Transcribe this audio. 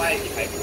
外ม่มี